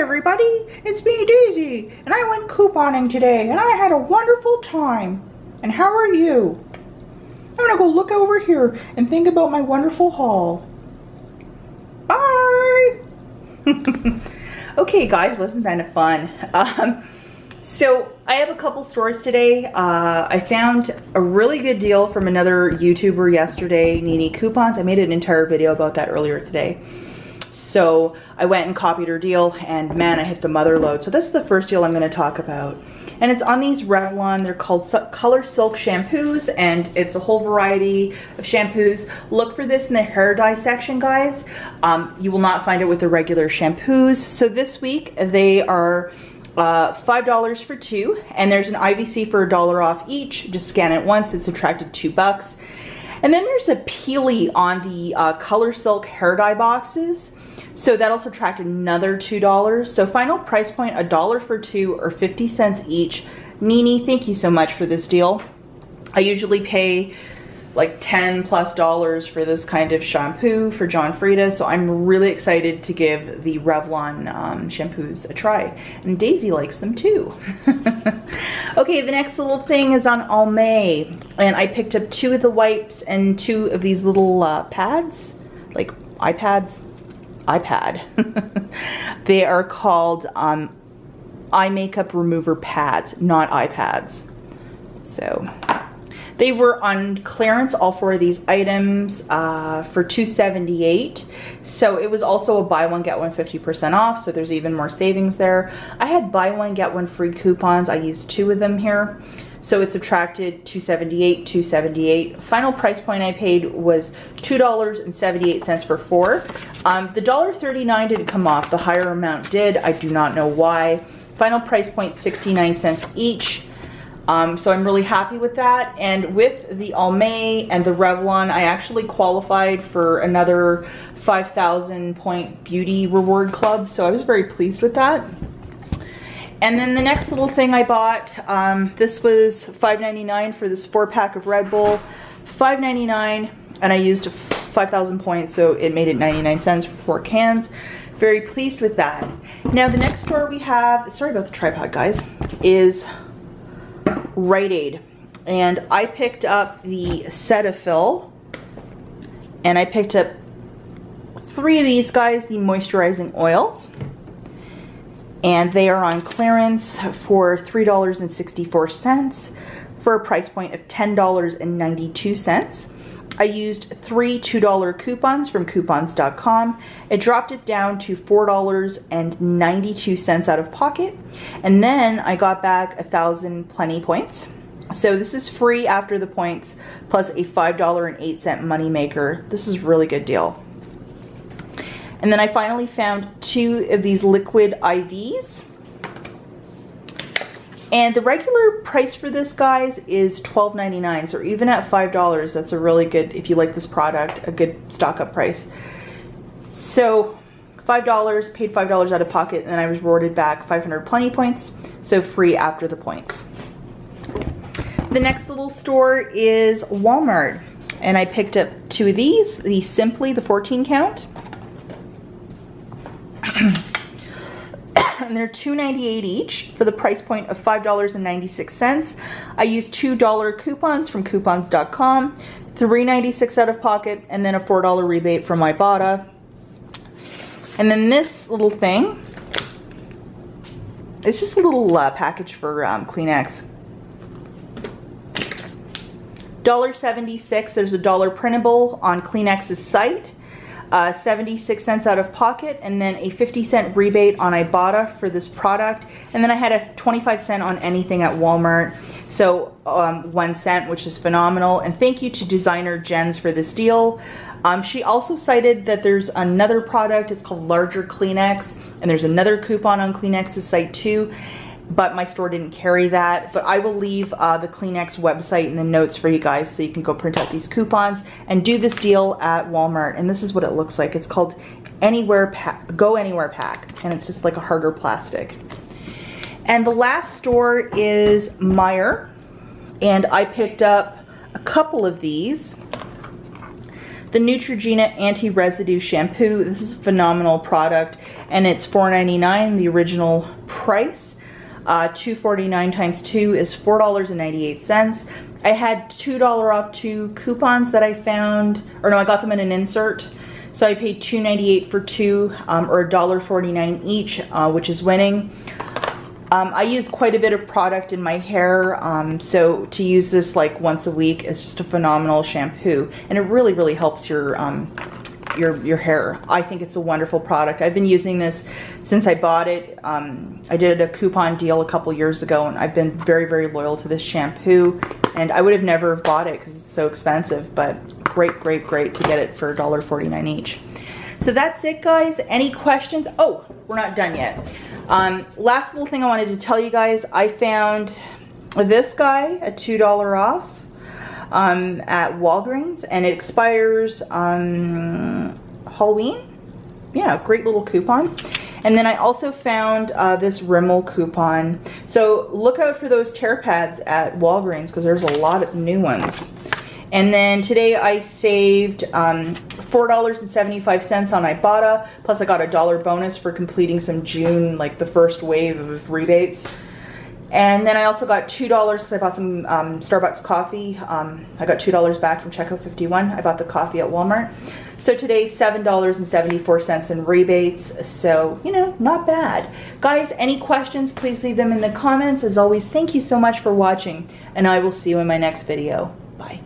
everybody, it's me Daisy, and I went couponing today, and I had a wonderful time. And how are you? I'm gonna go look over here and think about my wonderful haul. Bye! okay guys, wasn't that fun? Um, so I have a couple stores today. Uh, I found a really good deal from another YouTuber yesterday, Nini Coupons. I made an entire video about that earlier today. So I went and copied her deal and man, I hit the mother load. So this is the first deal I'm gonna talk about. And it's on these Revlon, they're called Color Silk shampoos and it's a whole variety of shampoos. Look for this in the hair dye section, guys. Um, you will not find it with the regular shampoos. So this week they are uh, $5 for two and there's an IVC for a dollar off each. Just scan it once, it's subtracted two bucks. And then there's a Peely on the uh, Color Silk hair dye boxes. So that'll subtract another $2. So final price point, a dollar for two or 50 cents each. Nini, thank you so much for this deal. I usually pay like 10 plus dollars for this kind of shampoo for John Frieda. So I'm really excited to give the Revlon um, shampoos a try. And Daisy likes them too. okay, the next little thing is on Almay. And I picked up two of the wipes and two of these little uh, pads, like iPads, iPad. they are called um, eye makeup remover pads, not iPads. So they were on clearance, all four of these items uh, for 278 So it was also a buy one, get one 50% off, so there's even more savings there. I had buy one, get one free coupons. I used two of them here. So it subtracted 278, 278. Final price point I paid was $2.78 for four. Um, the $1.39 didn't come off. The higher amount did. I do not know why. Final price point 69 cents each. Um, so I'm really happy with that. And with the Almay and the Revlon, I actually qualified for another 5,000 point beauty reward club. So I was very pleased with that. And then the next little thing I bought, um, this was $5.99 for this four pack of Red Bull. $5.99 and I used 5,000 points so it made it 99 cents for four cans. Very pleased with that. Now the next store we have, sorry about the tripod guys, is Rite Aid. And I picked up the Cetaphil and I picked up three of these guys, the moisturizing oils and they are on clearance for $3.64 for a price point of $10.92. I used three $2 coupons from coupons.com. It dropped it down to $4.92 out of pocket. And then I got back a thousand Plenti points. So this is free after the points plus a $5.08 money maker. This is really good deal. And then I finally found two of these liquid IVs. And the regular price for this, guys, is $12.99. So even at $5, that's a really good, if you like this product, a good stock up price. So $5, paid $5 out of pocket, and then I was rewarded back 500 Plenti points, so free after the points. The next little store is Walmart, and I picked up two of these, the Simply, the 14 count, and they're $2.98 each for the price point of $5.96. I used $2 coupons from coupons.com, $3.96 out of pocket, and then a $4 rebate from Ibotta. And then this little thing, it's just a little uh, package for um, Kleenex. $1.76, there's a dollar printable on Kleenex's site uh, 76 cents out of pocket and then a 50 cent rebate on Ibotta for this product. And then I had a 25 cent on anything at Walmart. So um, one cent, which is phenomenal. And thank you to designer Jens for this deal. Um, she also cited that there's another product, it's called Larger Kleenex, and there's another coupon on Kleenex's site too but my store didn't carry that. But I will leave uh, the Kleenex website in the notes for you guys so you can go print out these coupons and do this deal at Walmart. And this is what it looks like. It's called Anywhere Pack, Go Anywhere Pack, and it's just like a harder plastic. And the last store is Meijer, and I picked up a couple of these. the Neutrogena Anti-Residue Shampoo. This is a phenomenal product and it's $4.99, the original price. Uh, 249 times 2 is $4.98. I had $2 off two coupons that I found, or no, I got them in an insert. So I paid $2.98 for two, um, or $1.49 each, uh, which is winning. Um, I use quite a bit of product in my hair, um, so to use this like once a week is just a phenomenal shampoo. And it really, really helps your, um, your, your hair. I think it's a wonderful product. I've been using this since I bought it. Um, I did a coupon deal a couple years ago and I've been very, very loyal to this shampoo. And I would have never bought it because it's so expensive, but great, great, great to get it for $1.49 each. So that's it, guys. Any questions? Oh, we're not done yet. Um, last little thing I wanted to tell you guys, I found this guy at $2 off um, at Walgreens and it expires on Halloween. Yeah, great little coupon. And then I also found uh, this Rimmel coupon. So look out for those tear pads at Walgreens because there's a lot of new ones. And then today I saved um, $4.75 on Ibotta, plus I got a dollar bonus for completing some June, like the first wave of rebates. And then I also got $2, so I bought some um, Starbucks coffee. Um, I got $2 back from Checkout 51. I bought the coffee at Walmart. So today, $7.74 in rebates. So, you know, not bad. Guys, any questions, please leave them in the comments. As always, thank you so much for watching, and I will see you in my next video. Bye.